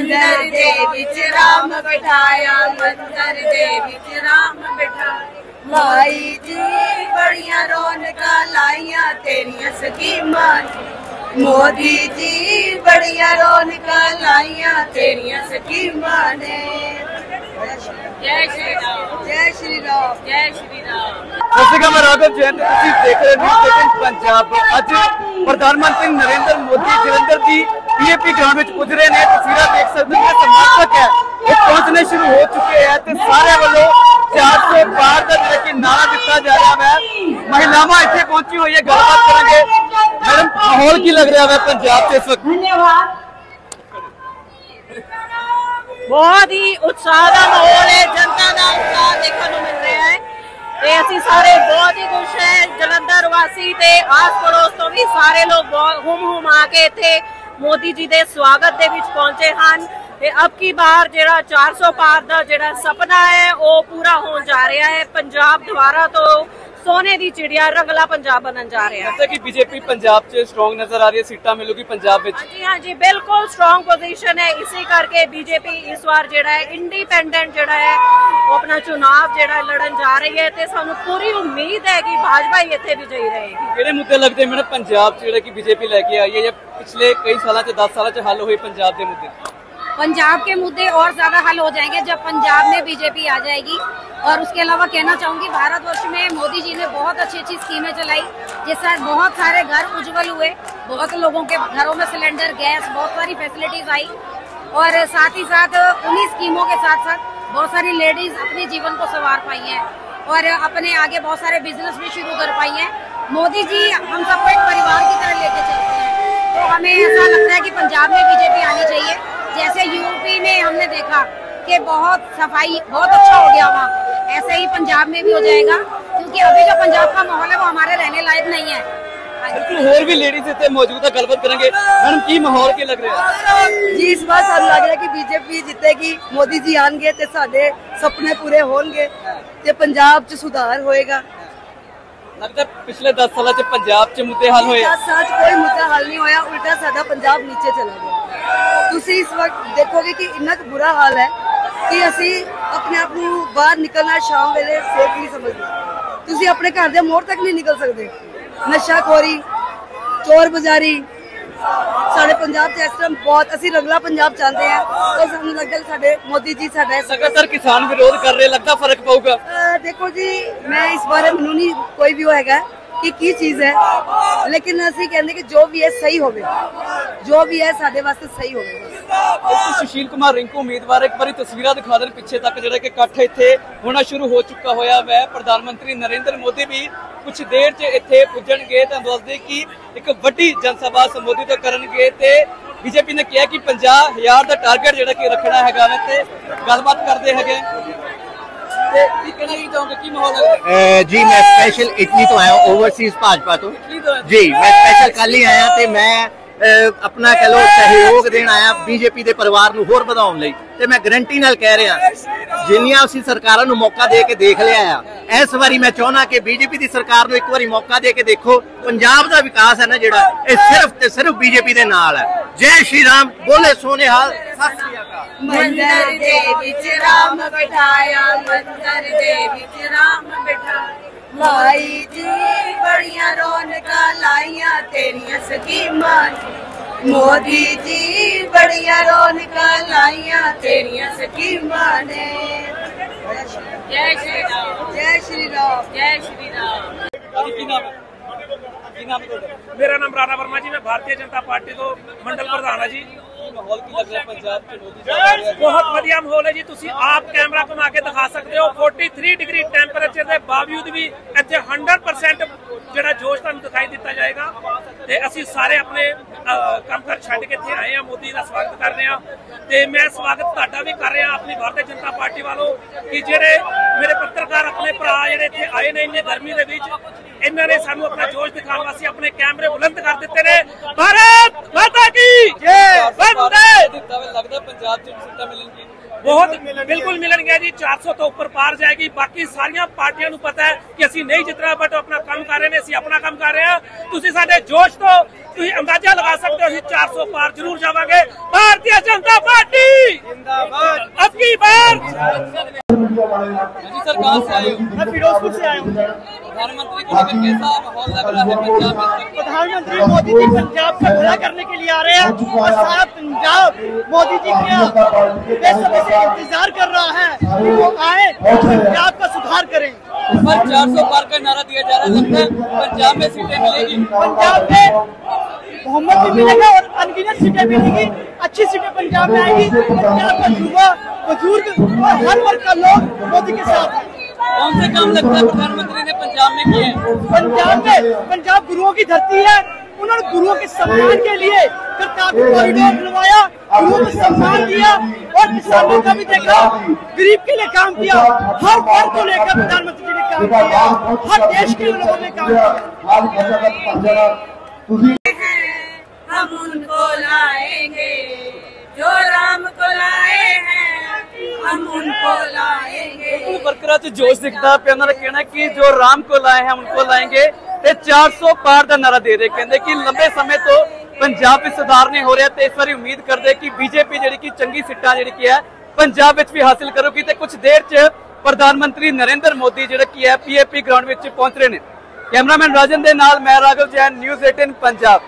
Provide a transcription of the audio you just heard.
मंदर दे बिच राम बिठाया मंदर दे बिच राम बिठाया। माई जी बड़िया रौनका लाइया तेरिया सकीमा मोदी जी बड़िया रौनका लाइया तेरिया सकीमा ने। जय श्री राम। जय श्री राम। जय श्री राम। सत श्रीकाल मैं राघव जैन देख रहे न्यूज़ पंजाब अज ਹੋ ਨਿਊਜ਼ ਪੰਜਾਬ ਅੱਜ ਪ੍ਰਧਾਨ ਮੰਤਰੀ ਨਰਿੰਦਰ ਮੋਦੀ ਜਲੰਧਰ ਦੀ ਪੀਏਪੀ ਗਰਾਊਂਡ ਵਿੱਚ ਪੁੱਜ ਰਹੇ ਨੇ ਤਸਵੀਰਾਂ ਦੇਖ ਸਕਦੇ ਹੋ ਕਿ ਸਮਰਥਕ ਹੈ ਉਹ ਪਹੁੰਚਣੇ ਸ਼ੁਰੂ ਹੋ ਚੁੱਕੇ ਹੈ ਤੇ ਸਾਰਿਆਂ ਵੱਲੋਂ 400 ਪਾਰ ਦਾ ਜਿਹੜਾ ਕਿ ਨਾਰਾ ਦਿੱਤਾ ਜਾ ਰਿਹਾ ਹੈ ਮਹਿਲਾਵਾਂ ਇੱਥੇ ਪਹੁੰਚੀ ਹੋਈ ਹੈ ਗੱਲਬਾਤ ਕਰਾਂਗੇ ਮੈਡਮ ਮਾਹੌਲ ਕੀ ਲੱਗ ਰਿਹਾ ਹੈ ਪੰਜਾਬ 'ਚ ਇਸ ਵਕਤ ਧੰਨਵਾਦ ਬਹੁਤ ਹੀ ਉਤਸ਼ਾਹ ਦਾ ਮਾਹੌਲ ਹੈ ਵਾਸੀ ਤੇ ਆਸ ਪੜੋਸ ਤੋਂ ਵੀ ਸਾਰੇ ਲੋਕ ਬਹੁਤ ਹੁਮ ਹੁਮ ਆ ਕੇ ਇੱਥੇ ਮੋਦੀ ਜੀ ਦੇ ਸਵਾਗਤ ਦੇ ਵਿੱਚ ਪਹੁੰਚੇ ਹਨ। ਤੇ ਅਬ ਕੀ ਬਾਰ ਜਿਹੜਾ 400 ਪਾਰ ਦਾ ਜਿਹੜਾ ਸੁਪਨਾ ਹੈ, ਉਹ ਪੂਰਾ ਹੋਣ ਜਾ ਰਿਹਾ ਹੈ। ਪੰਜਾਬ ਦੁਆਰਾ ਤੋਂ ਸੋਨੇ ਦੀ ਚਿੜੀਆ ਰੰਗਲਾ ਪੰਜਾਬ ਬਣਨ ਜਾ ਰਿਹਾ ਹੈ। ਲੱਗਦਾ ਕਿ ਬੀਜੇਪੀ ਪੰਜਾਬ 'ਚ ਸਟਰੋਂਗ ਨਜ਼ਰ ਆ ਰਹੀ ਹੈ ਸੀਟਾਂ ਮਿਲੂਗੀ ਪੰਜਾਬ ਵਿੱਚ। ਹਾਂਜੀ ਹਾਂਜੀ ਬਿਲਕੁਲ ਸਟਰੋਂਗ ਪੋਜੀਸ਼ਨ ਹੈ। ਇਸੇ ਕਰਕੇ ਬੀਜੇਪੀ ਇਸ ਵਾਰ ਜਿਹੜਾ ਹੈ ਇੰਡੀਪੈਂਡੈਂਟ ਜਿਹੜਾ ਹੈ ਉਹ ਆਪਣਾ ਚੁਣਾਵ ਜਿਹੜਾ ਹੈ ਲੜਨ ਜਾ ਰਹੀ ਹੈ ਤੇ ਸਾਨੂੰ ਪੂਰੀ ਉਮੀਦ ਹੈ ਕਿ ਭਾਜਪਾ ਹੀ ਇੱਥੇ ਵਿਜਈ ਰਹੇਗੀ। ਕਿਹੜੇ ਮੁੱਦੇ ਲੱਗਦੇ ਮੈਨੂੰ ਪੰਜਾਬ 'ਚ ਜਿਹੜਾ ਕਿ ਬੀਜੇਪੀ ਲੈ ਕੇ ਆਈ ਹੈ ਜਾਂ ਪਿਛਲੇ ਕਈ ਸਾਲਾਂ 'ਚ 10 ਸਾਲਾਂ 'ਚ ਹੱਲ ਹੋਏ ਪੰਜਾਬ ਦੇ ਮੁੱਦੇ। पंजाब के मुद्दे और ज़्यादा हल हो जाएँगे जब पंजाब में बीजेपी आ जाएगी। और उसके अलावा कहना चाहूँगी, भारतवर्ष में मोदी जी ने बहुत अच्छी अच्छी स्कीमें चलाई जिससे बहुत सारे घर उज्जवल हुए, बहुत लोगों के घरों में सिलेंडर, गैस, बहुत सारी फैसिलिटीज़ आई। और साथ ही साथ उन्हीं स्कीमों के साथ साथ बहुत सारी लेडीज़ अपने जीवन को संवार पाई हैं और अपने आगे बहुत सारे बिज़नेस भी शुरू कर पाई हैं। मोदी जी, हम सबको एक परिवार की तरह लेके चलते हैं। तो हमें ऐसा लगता है कि पंजाब में बीजेपी आनी चाहिए। जैसे यूपी में हमने देखा कि बहुत सफाई बहुत अच्छा हो गया वहाँ ऐसे ही पंजाब में भी हो जाएगा क्योंकि अभी जो पंजाब का माहौल है वो हमारे रहने लायक नहीं है हाँ जी। ਬਿਲਕੁਲ ਹੋਰ ਵੀ ਲੇਡੀਜ਼ ਇੱਥੇ ਮੌਜੂਦ ਹੈ ਗੱਲਬਾਤ ਕਰਾਂਗੇ ਮੈਡਮ ਕੀ ਮਾਹੌਲ ਕੀ ਲੱਗ ਰਿਹਾ ਹੈ ਜੀ ਇਸ ਵਾਰ ਸਾਨੂੰ ਲੱਗ ਰਿਹਾ ਕਿ ਬੀਜੇਪੀ ਜਿੱਤੇਗੀ ਮੋਦੀ ਜੀ ਆਣਗੇ ਤੇ ਸਾਡੇ ਸੁਪਨੇ ਪੂਰੇ ਹੋਣਗੇ ਤੇ ਪੰਜਾਬ 'ਚ ਸੁਧਾਰ ਹੋਏਗਾ ਲੱਗਦਾ ਪਿਛਲੇ 10 ਸਾਲਾਂ 'ਚ ਪੰਜਾਬ 'ਚ ਮੁੱਦੇ ਹੱਲ ਹੋਏ 10 ਸਾਲ 'ਚ ਕੋਈ ਮੁੱਦਾ ਹੱਲ ਨਹੀਂ ਹੋਇਆ ਉਲਟਾ ਸਾਡਾ ਪੰਜਾਬ ਨੀਚੇ ਚਲਾ ਗਿਆ ਤੁਸੀਂ ਇਸ ਵਕਤ ਦੇਖੋਗੇ ਕਿ ਇੰਨਾ ਕੁ ਬੁਰਾ ਹਾਲ ਹੈ ਕਿ ਅਸੀਂ ਆਪਣੇ ਆਪ ਨੂੰ ਬਾਹਰ ਨਿਕਲਣਾ ਸ਼ਾਮ ਵੇਲੇ ਸੇਫ ਨਹੀਂ ਸਮਝਦੇ। ਤੁਸੀਂ ਆਪਣੇ ਘਰ ਦੇ ਮੋੜ ਤੱਕ ਨਹੀਂ ਨਿਕਲ ਸਕਦੇ। ਨਸ਼ਾਖੋਰੀ ਚੋਰ ਬਜ਼ਾਰੀ ਸਾਡੇ ਪੰਜਾਬ 'ਚ ਇਸ ਟਾਈਮ ਬਹੁਤ ਅਸੀਂ ਰੰਗਲਾ ਪੰਜਾਬ ਚਾਹੁੰਦੇ ਆ ਉਹ ਸਾਨੂੰ ਲੱਗਦਾ ਸਾਡੇ ਮੋਦੀ ਜੀ ਸਾਡਾ ਲਗਾਤਾਰ ਕਿਸਾਨ ਵਿਰੋਧ ਕਰ ਰਹੇ ਲੱਗਦਾ ਫ਼ਰਕ ਪਊਗਾ। ਦੇਖੋ ਜੀ ਮੈਂ ਇਸ ਬਾਰੇ ਮੈਨੂੰ ਨਹੀਂ ਕੋਈ ਵੀ ਉਹ ਹੈਗਾ। ਕਿ ਕੀ ਚੀਜ਼ ਹੈ। ਲੇਕਿਨ ਅਸੀਂ ਕਹਿੰਦੇ ਕਿ ਜੋ ਵੀ ਹੈ ਸਹੀ ਹੋਵੇ। ਜੋ ਵੀ ਹੈ ਸਾਡੇ ਵਾਸਤੇ ਸਹੀ ਹੋਵੇ। ਸੁਸ਼ੀਲ ਕੁਮਾਰ ਰਿੰਕੂ ਉਮੀਦਵਾਰ, ਇੱਕ ਵਾਰੀ ਤਸਵੀਰਾਂ ਦਿਖਾ ਦੇਣ ਪਿੱਛੇ ਤੱਕ, ਜਿਹੜਾ ਕਿ ਇਕੱਠ ਇੱਥੇ ਹੋਣਾ ਸ਼ੁਰੂ ਹੋ ਚੁੱਕਾ ਹੋਇਆ ਵੈ। ਪ੍ਰਧਾਨ ਮੰਤਰੀ ਨਰਿੰਦਰ ਮੋਦੀ ਵੀ ਕੁਝ ਦੇਰ 'ਚ ਇੱਥੇ ਪੁੱਜਣਗੇ। ਤਾਂ ਦੱਸਦੇ ਕਿ ਇੱਕ ਵੱਡੀ ਜਨਸਭਾ ਸੰਬੋਧਿਤ ਕਰਨਗੇ ਤੇ ਬੀਜੇਪੀ ਨੇ ਕਿਹਾ ਕਿ 50000 ਦਾ ਟਾਰਗੇਟ ਜਿਹੜਾ ਕਿ ਰੱਖਣਾ ਹੈਗਾ ਤੇ ਗੱਲਬਾਤ ਕਰਦੇ ਹੈਗੇ। ਤੇ ਕੀ ਕਹਿਣਾ ਕੀ ਚਾਹੋਗੇ ਕੀ ਮਾਹੌਲ ਹੈ? ਅਹ ਜੀ ਮੈਂ ਸਪੈਸ਼ਲ ਇਟਲੀ ਤੋਂ ਆਇਆ ਓਵਰਸੀਜ਼ ਭਾਜਪਾ ਤੋਂ। ਜੀ ਮੈਂ ਸਪੈਸ਼ਲ ਕੱਲ ਹੀ ਆਇਆ ਤੇ ਮੈਂ ਅਹ, ਆਪਣਾ ਕਹ ਲੋ ਸਹਿਯੋਗ ਦੇਣ ਆਇਆ ਬੀਜੇਪੀ ਦੇ ਪਰਿਵਾਰ ਨੂੰ ਹੋਰ ਵਧਾਉਣ ਲਈ। ਤੇ ਮੈਂ ਗਰੰਟੀ ਨਾਲ ਕਹਿ ਰਿਹਾ ਜਿੰਨੀਆਂ ਅਸੀਂ ਸਰਕਾਰਾਂ ਨੂੰ ਮੌਕਾ ਦੇ ਕੇ ਦੇਖ ਲਿਆ ਆ ਇਸ ਵਾਰੀ ਮੈਂ ਚਾਹੁੰਦਾ ਕਿ ਬੀਜੇਪੀ ਦੀ ਸਰਕਾਰ ਨੂੰ ਇੱਕ ਵਾਰੀ ਮੌਕਾ ਦੇ ਕੇ ਦੇਖੋ ਪੰਜਾਬ ਦਾ ਵਿਕਾਸ ਹੈ ਨਾ ਜਿਹੜਾ ਇਹ ਸਿਰਫ ਤੇ ਸਿਰਫ ਬੀਜੇਪੀ ਦੇ ਨਾਲ ਹੈ। जय श्री राम बोले सोने हाल। मंदिर दे बिच राम बिठाया मंदिर दे बिच राम बिठाया माई जी बड़िया रौनका लाइया तेरिया स्कीमा मोदी जी बड़िया रौनका लाइया तेरिया स्कीमा ने जय श्री राम जय श्री राम जय श्री राम ਕੀ ਨਾਮ ਤੁਹਾਡਾ? ਮੇਰਾ ਨਾਮ ਰਾਣਾ ਵਰਮਾ ਜੀ ਮੈਂ ਭਾਰਤੀ ਜਨਤਾ ਪਾਰਟੀ ਤੋਂ ਮੰਡਲ ਪ੍ਰਧਾਨ ਹਾਂ ਜੀ। ਕੀ ਮਾਹੌਲ ਕੀ ਲੱਗ ਰਿਹਾ ਪੰਜਾਬ 'ਚ? ਮੋਦੀ ਸਾਹਿਬ ਆ ਰਿਹਾ ਬਹੁਤ ਵਧੀਆ ਮਾਹੌਲ ਹੈ ਜੀ। ਤੁਸੀਂ ਆਪ ਕੈਮਰਾ ਘੁਮਾ ਕੇ ਦਿਖਾ ਸਕਦੇ ਹੋ। 43 ਡਿਗਰੀ ਟੈਂਪਰੇਚਰ ਦੇ ਬਾਵਜੂਦ ਵੀ ਇੱਥੇ 100% ਜਿਹੜਾ ਜੋਸ਼ ਤੁਹਾਨੂੰ ਦਿਖਾਈ ਦਿੱਤਾ ਜਾਏਗਾ। ਤੇ ਅਸੀਂ ਸਾਰੇ ਆਪਣੇ ਕੰਮ ਕਰ ਛੱਡ ਕੇ ਇੱਥੇ ਆਏ ਆ ਮੋਦੀ ਦਾ ਸਵਾਗਤ ਕਰ ਰਹੇ ਆ ਤੇ ਮੈਂ ਸਵਾਗਤ ਤੁਹਾਡਾ ਵੀ ਕਰ ਰਿਹਾ। ਆਪਣੀ ਭਾਰਤੀ ਜਨਤਾ ਪਾਰਟੀ ਵੱਲੋਂ ਕਿ ਜਿਹੜੇ ਮੇਰੇ ਪੱਤਰਕਾਰ ਆਪਣੇ ਭਰਾ ਜਿਹੜੇ ਇੱਥੇ ਆਏ ਨੇ ਇੰਨੀ ਗਰਮੀ ਦੇ ਵਿੱਚ ਇਹਨਾਂ ਨੇ ਸਾਨੂੰ ਆਪਣਾ ਜੋਸ਼ ਦਿਖਾਉਣ ਵਾਸਤੇ ਆਪਣੇ ਕੈਮਰੇ ਬੁਲੰਦ ਕਰ ਦਿੱਤੇ ਨੇ। ਭਾਰਤ ਮਾਤਾ ਕੀ ਜੈ! ਵੰਦੇ ਦਿੱਤਾ ਵੇ ਲੱਗਦਾ ਪੰਜਾਬ 'ਚ ਵੀ ਸੀਟਾਂ ਮਿਲਣਗੀਆਂ ਬਹੁਤ ਬਿਲਕੁਲ ਮਿਲਣਗੇ ਜੀ 400 ਤੋਂ ਉੱਪਰ ਪਾਰ ਜਾਏਗੀ। ਬਾਕੀ ਸਾਰੀਆਂ ਪਾਰਟੀਆਂ ਨੂੰ ਪਤਾ ਹੈ ਕਿ ਅਸੀਂ ਨਹੀਂ ਜਿੱਤਣਾ ਬਟ ਆਪਣਾ ਕੰਮ ਕਰ ਰਹੇ ਨੇ ਅਸੀਂ ਆਪਣਾ ਕੰਮ ਕਰ ਰਹੇ ਹਾਂ। ਤੁਸੀਂ ਸਾਡੇ ਜੋਸ਼ ਤੋਂ ਤੁਸੀਂ ਅੰਦਾਜ਼ਾ ਲਗਾ ਸਕਦੇ ਹੋ ਅਸੀਂ 400 ਪਾਰ ਜ਼ਰੂਰ ਜਾਵਾਂਗੇ। ਭਾਰਤੀ ਜਨਤਾ ਪਾਰਟੀ! कहाँ से आए मैं फिरोजपुर से आया हूँ। प्रधानमंत्री को लेकर कैसा माहौल लग रहा है पंजाब में? प्रधानमंत्री मोदी जी पंजाब का भला करने के लिए आ रहे हैं और सारा पंजाब मोदी जी के बेसब्री से इंतज़ार कर रहा है कि वो आए और पंजाब का सुधार करें। पर 400 पार का नारा दिया जा रहा है। लगता है पंजाब में सीटें मिलेगी। पंजाब में मोहम्मद भी मिलेगा और अनगिनत सीटें मिलेगी। अच्छी सीटें पंजाब में आएगी। पंजाब का युवा बुज़ुर्ग और हर वर्ग का लोग मोदी के साथ है। कौन से काम लगता है प्रधानमंत्री ने पंजाब में किए? पंजाब में पंजाब गुरुओं की धरती है। उन्होंने गुरुओं के सम्मान के लिए करतारपुर कॉरिडोर बनवाया गुरुओं को सम्मान दिया और किसानों का भी देखा। गरीब के लिए काम किया। हर वर्ग को लेकर प्रधानमंत्री ने काम किया। हर देश के लोगों ने काम किया। हम ਚ ਜੋਸ਼ ਦਿਖਦਾ ਪਿਆ, ਉਹਨਾਂ ਦਾ ਕਹਿਣਾ ਕਿ ਜੋ ਰਾਮ ਕੋ ਲਾਏ ਹੈ ਉਨਕੋ ਲਾਏਂਗੇ ਤੇ 400 ਪਾਰ ਦਾ ਨਾਰਾ ਦੇ ਰਹੇ ਕਹਿੰਦੇ ਕਿ ਲੰਬੇ ਸਮੇਂ ਤੋਂ ਪੰਜਾਬ ਵਿੱਚ ਸੁਧਾਰ ਨਹੀਂ ਹੋ ਰਿਹਾ ਤੇ ਇਸ ਵਾਰੀ ਉਮੀਦ ਕਰਦੇ ਕਿ ਬੀਜੇਪੀ ਜਿਹੜੀ ਕਿ ਚੰਗੀ ਸਿੱਟਾਂ ਜਿਹੜੀ ਕਿ ਹੈ, ਪੰਜਾਬ ਵਿੱਚ ਵੀ ਹਾਸਲ ਕਰੂਗੀ ਤੇ ਕੁਝ ਦੇਰ 'ਚ ਪ੍ਰਧਾਨ ਮੰਤਰੀ ਨਰਿੰਦਰ ਮੋਦੀ ਜਿਹੜਾ ਕਿ ਹੈ ਪੀਏਪੀ ਗਰਾਊਂਡ ਵਿੱਚ ਪਹੁੰਚ ਰਹੇ ਨੇ। ਕੈਮਰਾਮੈਨ ਰਾਜਨ ਦੇ ਨਾਲ ਮੈਂ ਰਾਘਵ ਜੈਨ, ਨਿਊਜ਼ 18 ਪੰਜਾਬ।